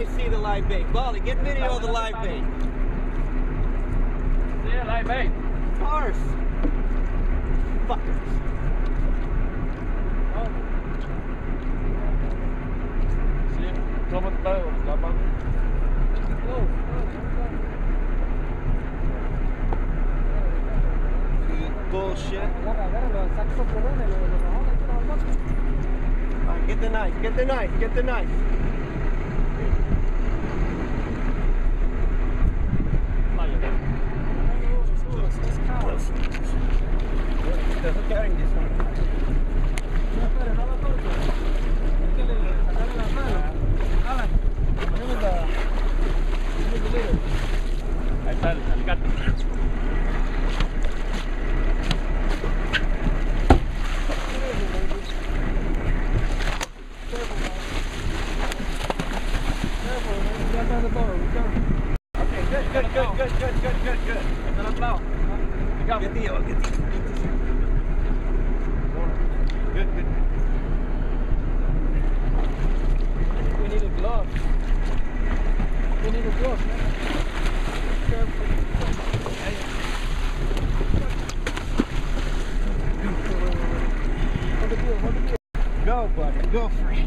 I see the live bait. Baldy, get video of the live bait. See you live bait. Course. Fuckers. See, kommer inte bära grabbar. Eat bullshit. Alright, get the knife, get the knife, get the knife. El. Okay, good, good, good, good, good, good, good, good. Get the, get the, get the. go, buddy. Go free.